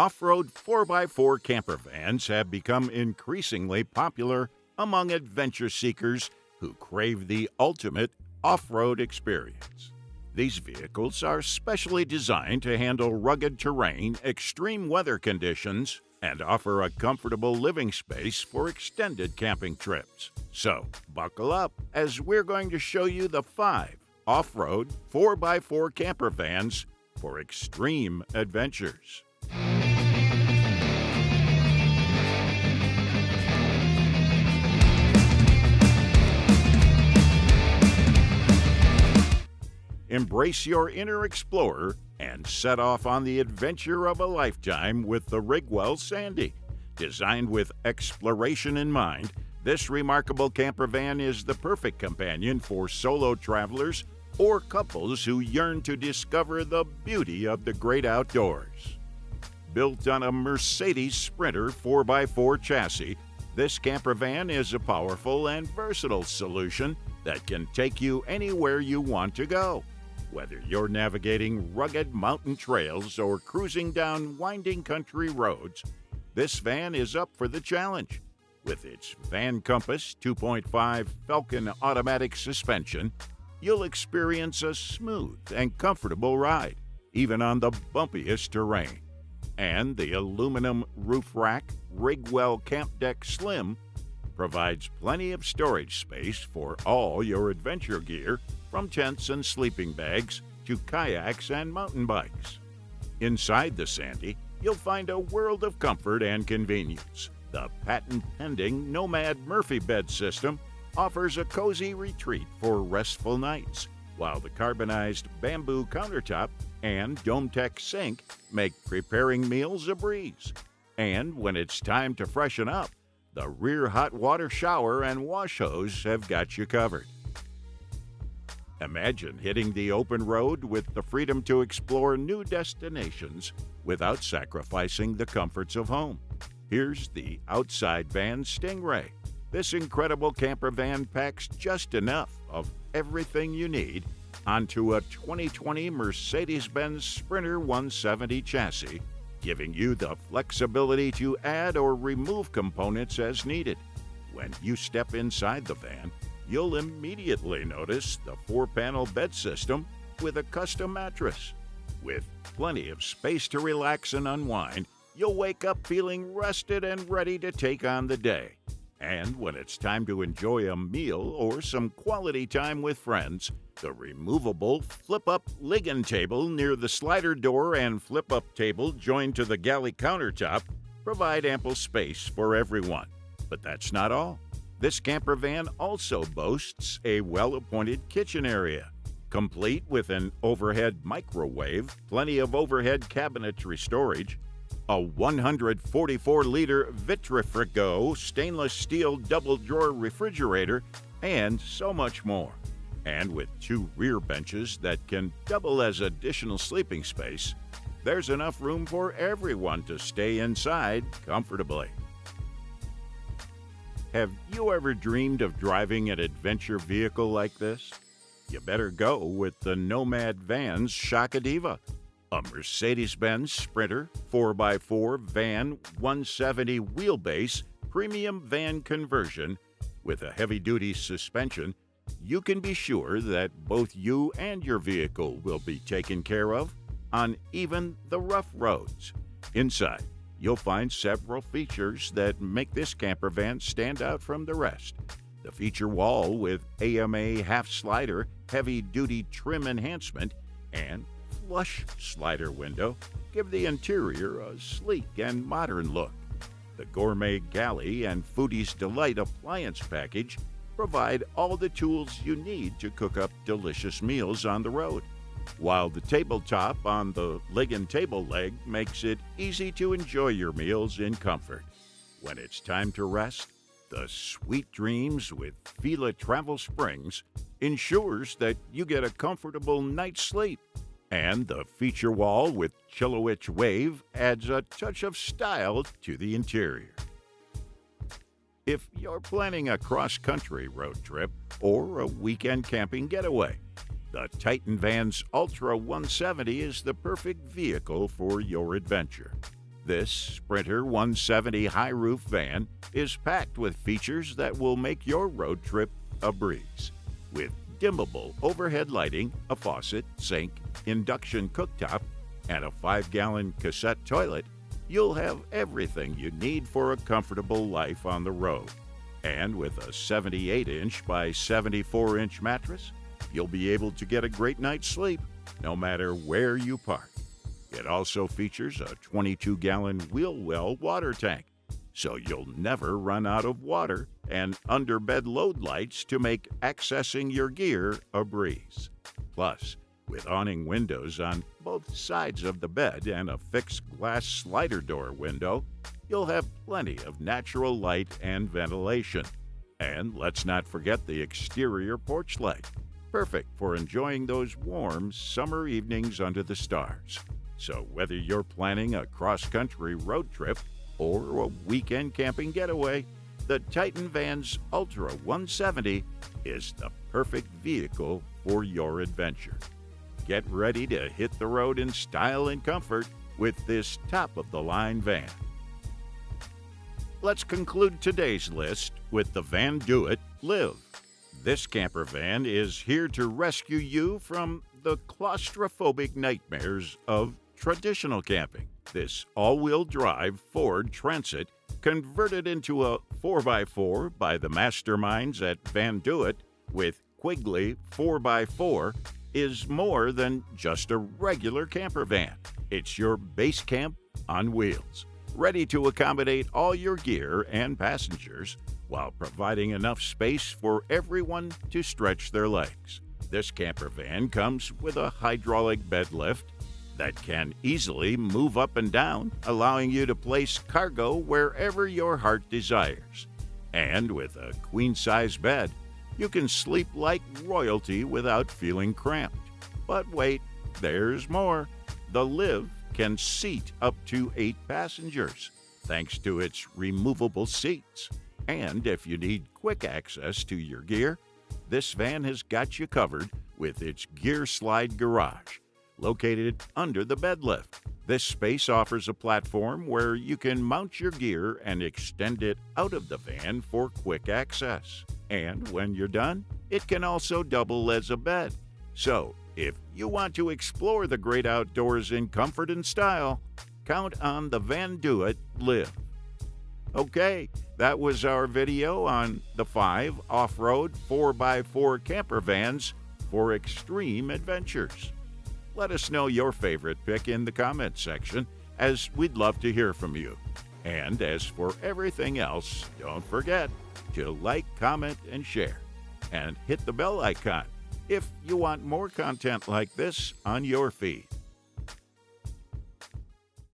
Off road 4x4 camper vans have become increasingly popular among adventure seekers who crave the ultimate off road experience. These vehicles are specially designed to handle rugged terrain, extreme weather conditions, and offer a comfortable living space for extended camping trips. So, buckle up as we're going to show you the five off road 4x4 camper vans for extreme adventures. Embrace your inner explorer and set off on the adventure of a lifetime with the Rigwell Sandy. Designed with exploration in mind, this remarkable camper van is the perfect companion for solo travelers or couples who yearn to discover the beauty of the great outdoors. Built on a Mercedes Sprinter 4x4 chassis, this camper van is a powerful and versatile solution that can take you anywhere you want to go. Whether you're navigating rugged mountain trails or cruising down winding country roads, this van is up for the challenge. With its Van Compass 2.5 Falcon automatic suspension, you'll experience a smooth and comfortable ride, even on the bumpiest terrain. And the aluminum roof rack Rigwell Camp Deck Slim provides plenty of storage space for all your adventure gear from tents and sleeping bags to kayaks and mountain bikes. Inside the Sandy, you'll find a world of comfort and convenience. The patent pending Nomad Murphy bed system offers a cozy retreat for restful nights, while the carbonized bamboo countertop and Dometic sink make preparing meals a breeze. And when it's time to freshen up, the rear hot water shower and wash hose have got you covered. Imagine hitting the open road with the freedom to explore new destinations without sacrificing the comforts of home. Here's the Outside Van Stingray. This incredible camper van packs just enough of everything you need onto a 2020 Mercedes Benz Sprinter 170 chassis, giving you the flexibility to add or remove components as needed. When you step inside the van, you'll immediately notice the four panel bed system with a custom mattress. With plenty of space to relax and unwind, you'll wake up feeling rested and ready to take on the day. And when it's time to enjoy a meal or some quality time with friends, the removable flip up Lagun table near the slider door and flip up table joined to the galley countertop provide ample space for everyone. But that's not all. This camper van also boasts a well appointed kitchen area, complete with an overhead microwave, plenty of overhead cabinetry storage, a 144 liter Vitrifrigo stainless steel double drawer refrigerator, and so much more. And with two rear benches that can double as additional sleeping space, there's enough room for everyone to stay inside comfortably. Have you ever dreamed of driving an adventure vehicle like this? You better go with the Nomad Vanz ShakaDiva, a Mercedes Benz Sprinter 4x4 van 170 wheelbase premium van conversion with a heavy duty suspension. You can be sure that both you and your vehicle will be taken care of on even the rough roads. Inside, you'll find several features that make this camper van stand out from the rest. The feature wall with AMA half slider, heavy duty trim enhancement, and flush slider window give the interior a sleek and modern look. The Gourmet Galley and Foodie's Delight appliance package provide all the tools you need to cook up delicious meals on the road while the tabletop on the Lagun table leg makes it easy to enjoy your meals in comfort. When it's time to rest, the Sweet Dreams with Fila Travel Springs ensures that you get a comfortable night's sleep. And the feature wall with Chilewich Wave adds a touch of style to the interior. If you're planning a cross country road trip or a weekend camping getaway, the Titan Vans Ultra 170 is the perfect vehicle for your adventure. This Sprinter 170 high roof van is packed with features that will make your road trip a breeze. With dimmable overhead lighting, a faucet, sink, induction cooktop, and a 5 gallon cassette toilet, you'll have everything you need for a comfortable life on the road. And with a 78 inch by 74 inch mattress, you'll be able to get a great night's sleep no matter where you park. It also features a 22 gallon wheel well water tank, so you'll never run out of water, and underbed load lights to make accessing your gear a breeze. Plus, with awning windows on both sides of the bed and a fixed glass slider door window, you'll have plenty of natural light and ventilation. And let's not forget the exterior porch light, perfect for enjoying those warm summer evenings under the stars. So, whether you're planning a cross country road trip or a weekend camping getaway, the Titan Vans Ultra 170 is the perfect vehicle for your adventure. Get ready to hit the road in style and comfort with this top of the line van. Let's conclude today's list with the Van Duit LIV. This camper van is here to rescue you from the claustrophobic nightmares of traditional camping. This all wheel drive Ford Transit, converted into a 4x4 by the masterminds at VanDOit with Quigley 4x4, is more than just a regular camper van. It's your base camp on wheels, ready to accommodate all your gear and passengers while providing enough space for everyone to stretch their legs. This camper van comes with a hydraulic bed lift that can easily move up and down, allowing you to place cargo wherever your heart desires. And with a queen size bed, you can sleep like royalty without feeling cramped. But wait, there's more. The LIV can seat up to eight passengers thanks to its removable seats. And if you need quick access to your gear, this van has got you covered with its Gear Slide Garage located under the bed lift. This space offers a platform where you can mount your gear and extend it out of the van for quick access. And when you're done, it can also double as a bed. So, if you want to explore the great outdoors in comfort and style, count on the Van Duit LIV. Okay, that was our video on the five off road 4x4 camper vans for extreme adventures. Let us know your favorite pick in the comments section, as we'd love to hear from you. And as for everything else, don't forget to like, comment, and share. And hit the bell icon if you want more content like this on your feed.